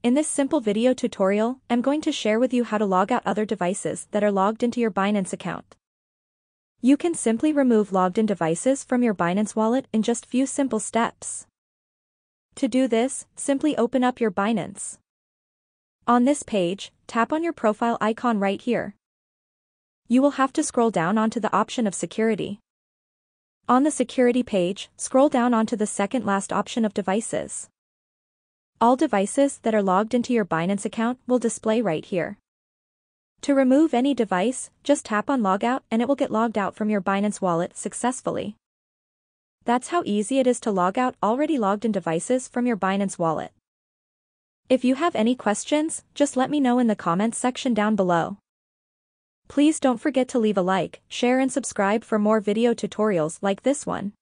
In this simple video tutorial, I'm going to share with you how to log out other devices that are logged into your Binance account. You can simply remove logged in devices from your Binance wallet in just few simple steps. To do this, simply open up your Binance. On this page, tap on your profile icon right here. You will have to scroll down onto the option of security. On the security page, scroll down onto the second last option of devices. All devices that are logged into your Binance account will display right here. To remove any device, just tap on logout and it will get logged out from your Binance wallet successfully. That's how easy it is to log out already logged in devices from your Binance wallet. If you have any questions, just let me know in the comments section down below. Please don't forget to leave a like, share and subscribe for more video tutorials like this one.